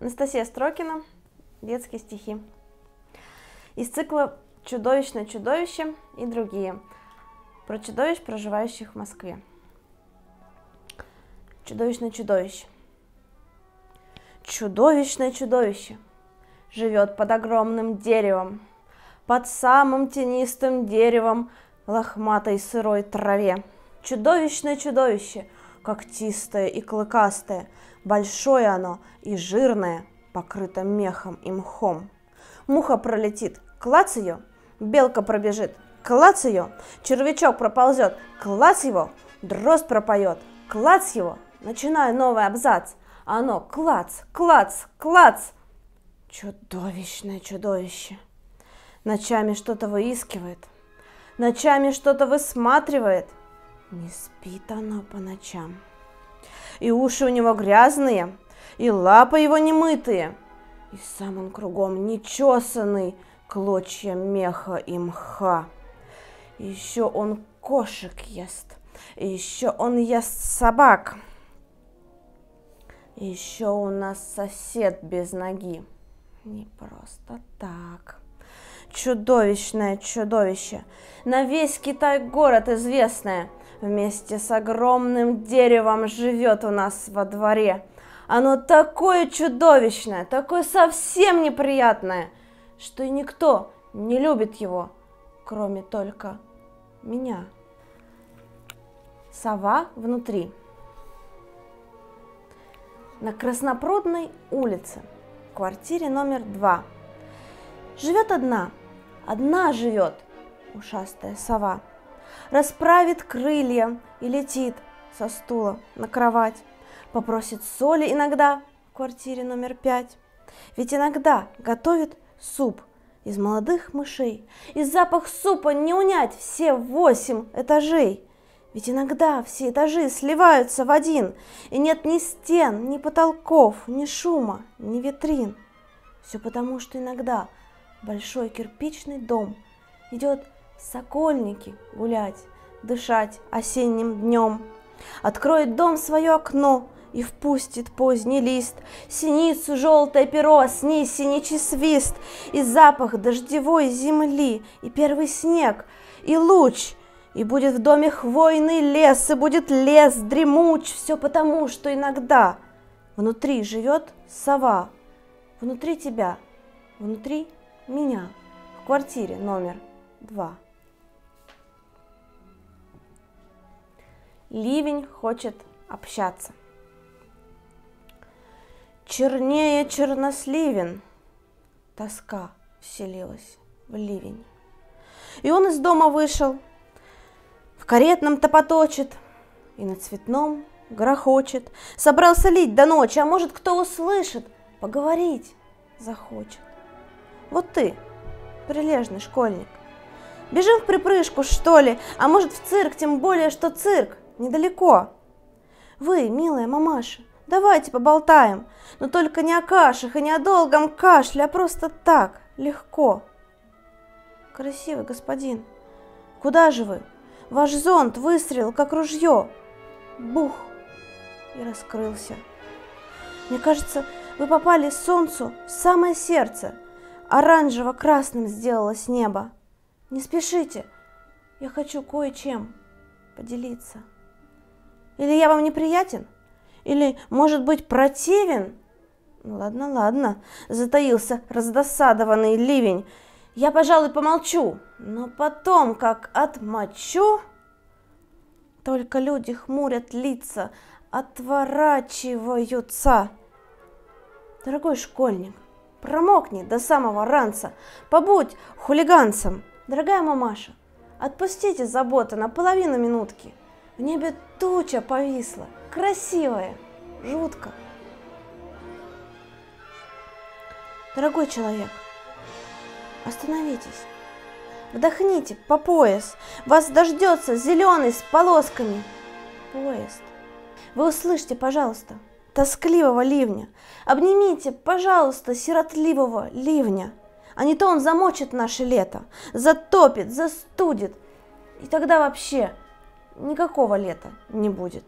Анастасия Строкина, детские стихи. Из цикла «Чудовищное чудовище» и другие. Про чудовищ, проживающих в Москве. Чудовищное чудовище. Чудовищное чудовище живет под огромным деревом, под самым тенистым деревом лохматой сырой траве. Чудовищное чудовище, когтистое и клыкастое, большое оно и жирное, покрыто мехом и мхом. Муха пролетит, клац ее, белка пробежит, клац ее, червячок проползет, клац его, дрозд пропоет, клац его, начинаю новый абзац, а оно клац, клац, клац. Чудовищное чудовище. Ночами что-то выискивает, ночами что-то высматривает. Не спит оно по ночам. И уши у него грязные, и лапы его немытые, и сам он кругом нечесанный, клочья меха и мха. И еще он кошек ест, и еще он ест собак. И еще у нас сосед без ноги. Не просто так чудовищное чудовище, на весь Китай город известное, вместе с огромным деревом живет у нас во дворе. Оно такое чудовищное, такое совсем неприятное, что никто не любит его, кроме только меня. Сова внутри. На Краснопрудной улице, в квартире номер два, живет одна – одна живет, ушастая сова. Расправит крылья и летит со стула на кровать. Попросит соли иногда в квартире номер пять. Ведь иногда готовит суп из молодых мышей. И запах супа не унять все восемь этажей. Ведь иногда все этажи сливаются в один, и нет ни стен, ни потолков, ни шума, ни витрин. Все потому, что иногда большой кирпичный дом. Идет сокольники гулять, дышать осенним днем. Откроет дом свое окно и впустит поздний лист, Синицу желтое перо, с ней синичий свист, И запах дождевой земли, и первый снег, и луч, и будет в доме хвойный лес, и будет лес дремуч, все потому, что иногда внутри живет сова, внутри тебя, внутри меня в квартире номер два. Ливень хочет общаться. Чернее черносливен, тоска вселилась в ливень. И он из дома вышел, в каретном топоточит, и на цветном грохочет. Собрался лить до ночи, а может, кто услышит, поговорить захочет. Вот ты, прилежный школьник. Бежим в припрыжку, что ли, а может в цирк, тем более, что цирк недалеко. Вы, милая мамаша, давайте поболтаем, но только не о кашах и не о долгом кашле, а просто так, легко. Красивый господин, куда же вы? Ваш зонт выстрелил, как ружье. Бух! И раскрылся. Мне кажется, вы попали солнцу в самое сердце – Оранжево-красным сделалось небо. Не спешите, я хочу кое-чем поделиться. Или я вам неприятен? Или, может быть, противен? Ну, ладно, ладно, затаился раздосадованный ливень. Я, пожалуй, помолчу, но потом, как отмочу... Только люди хмурят лица, отворачиваются. Дорогой школьник, Промокни до самого ранца, побудь хулиганцем. Дорогая мамаша, отпустите заботы на половину минутки. В небе туча повисла, красивая, жутко. Дорогой человек, остановитесь. Вдохните по пояс. Вас дождется зеленый с полосками поезд. Вы услышьте, пожалуйста, тоскливого ливня. Обнимите, пожалуйста, сиротливого ливня. А не то он замочит наше лето, затопит, застудит. И тогда вообще никакого лета не будет.